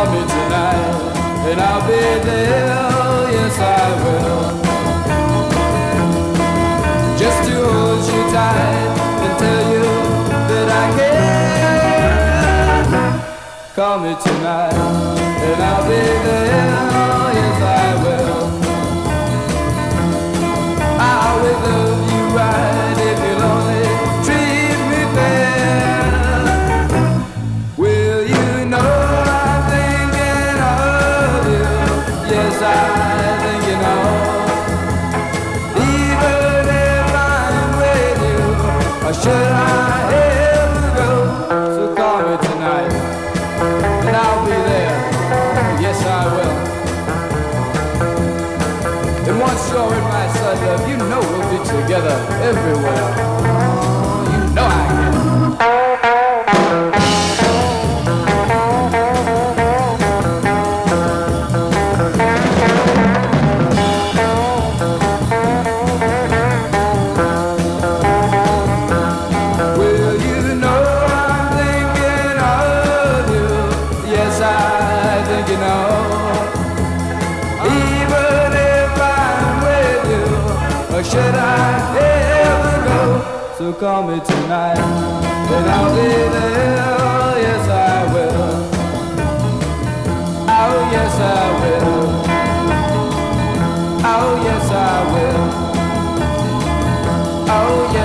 call me tonight, and I'll be there, yes I will. Just to hold you tight and tell you that I care. Call me tonight, and I'll be there. I you know. Even if I'm with you, or should I ever go? So call me tonight, and I'll be there. Yes, I will. And once you're in my sun love, you know we'll be together everywhere. Should I ever go? So call me tonight, and I'll be there. Yes, I will. Oh, yes, I will. Oh, yes, I will. Oh, yes.